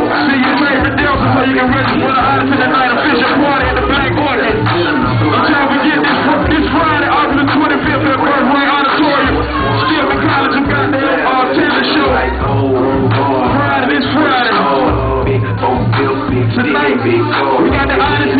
See you later, Delta, so you can register for the hottest to the night official party in the Black Orchid. Until we forget this, this Friday, August the 25th at Broadway Auditorium. Still in college, I'm goddamn all talent show. Friday, this Friday. Tonight, we got the hottest